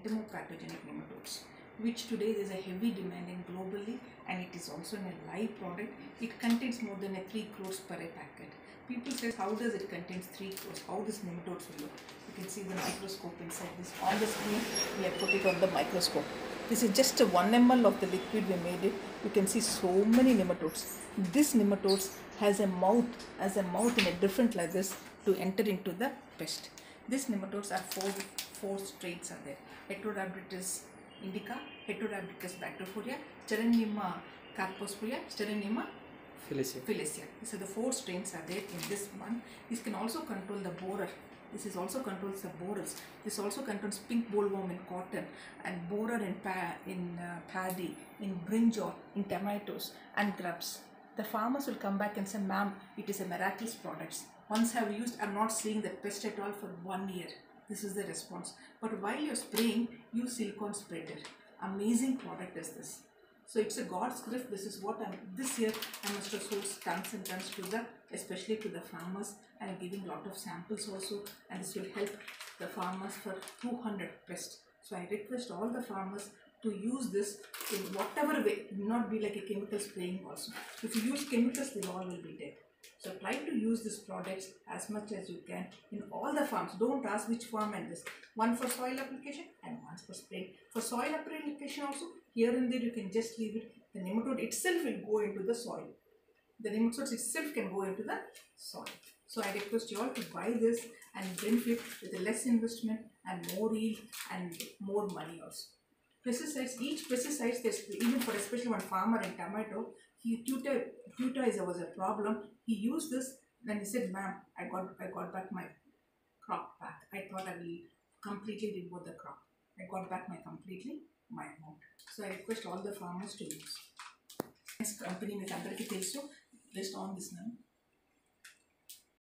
entomopathogenic nematodes, which today there's a heavy demand in globally and it is also in a live product. It contains more than a 3 crores per packet. People say, how does it contains 3 crores? How this nematodes will look? You can see the microscope inside this. On the screen, we have put it on the microscope. This is just a 1 ml of the liquid we made it. You can see so many nematodes. This nematodes has a mouth, has a mouth in a different like this to enter into the pest. These nematodes are four, four strains are there. Heterorhabditis indica, Heterorhabditis bacteria, Steinernema carposporia, Steinernema Felicia. Felicia. Are the four strains are there in this one. This can also control the borer. This is also controls the borers. This also controls pink bollworm in cotton and borer in pa- in uh, paddy, in brinjal, in tomatoes and grubs. The farmers will come back and say, "Ma'am, it is a miraculous product. Once I've used, I'm not seeing that pest at all for one year." This is the response. But while you're spraying, use silicone spreader. Amazing product is this. So it's a God's gift. This is what I'm this year I must have sold tons and tons to the especially to the farmers I'm giving lot of samples also and this will help the farmers for 200 pests. So I request all the farmers to use this in whatever way, not be like a chemical spraying also. If you use chemicals, they all will be dead. So try to use these products as much as you can in all the farms. Don't ask which farm and this. One for soil application and one for spraying. For soil application also, here and there you can just leave it. The nematode itself will go into the soil. The nematodes itself can go into the soil. So I request you all to buy this and benefit with less investment and more yield and more money also pesticides, each pesticides, even for especially one farmer in tomato, he Tuta, Tuta is, was a problem. He used this and he said, ma'am, I got, I got back my crop back. I thought I will completely remove the crop. I got back my completely my amount. So I request all the farmers to use. This company, this అందరికీ తెలుసు based on this now.